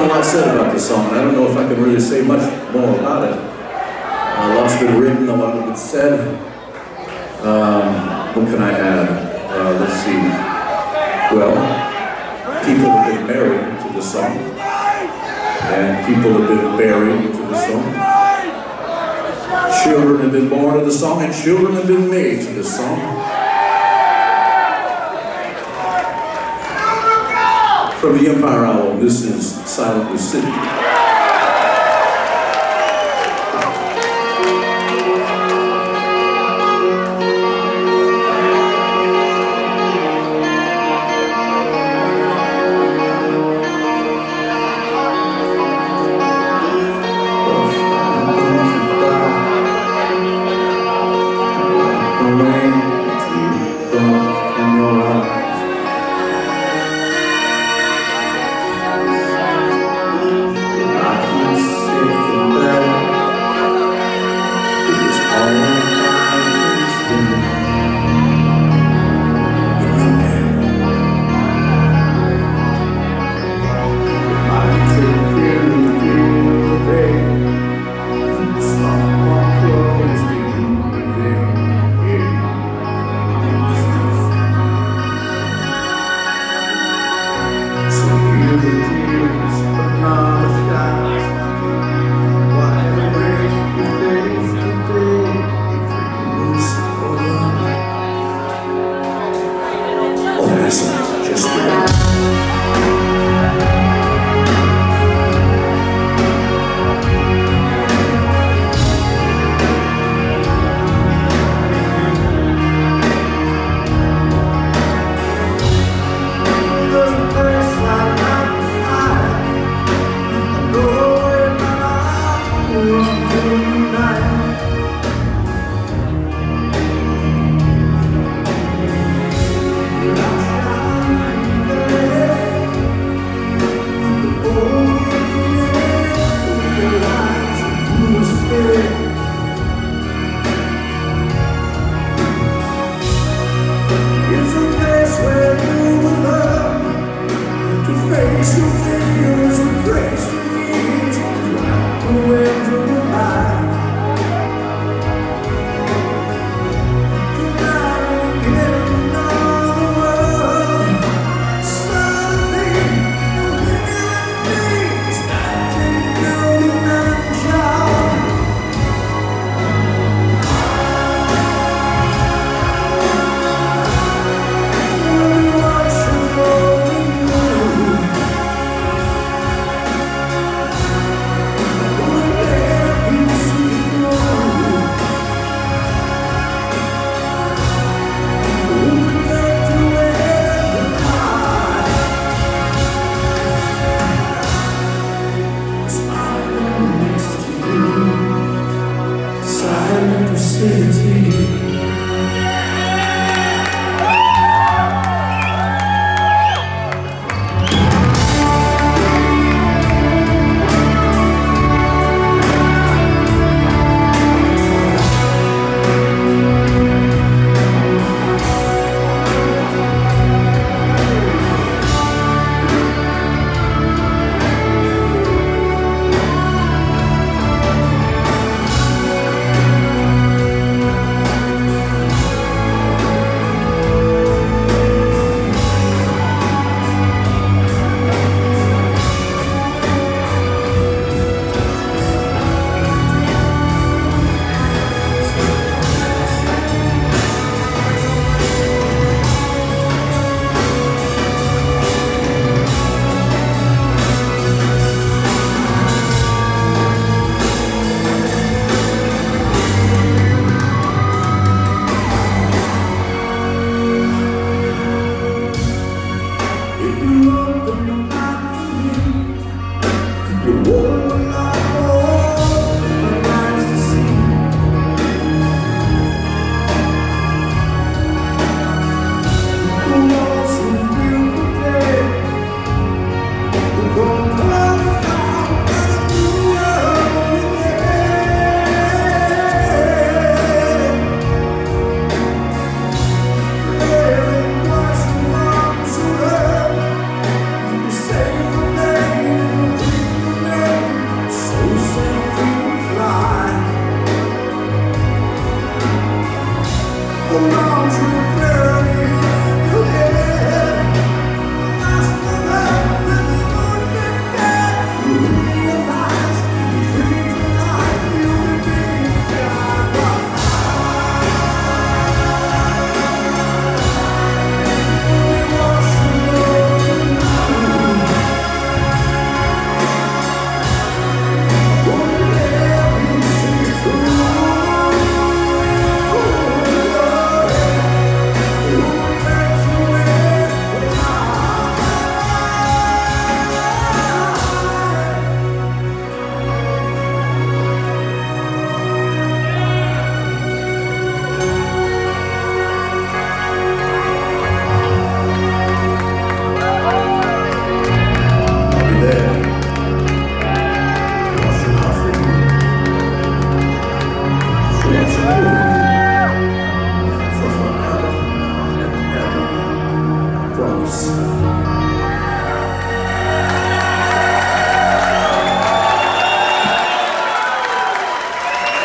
been a lot said about this song, and I don't know if I can really say much more about it. Uh, a lot's been written, a lot has been said. Um, what can I add? Uh, let's see. Well, people have been married to the song, and people have been buried to the song. Children have been born to the song, and children have been made to the song. From the Empire album, this is Silent Lucidity. city. belongs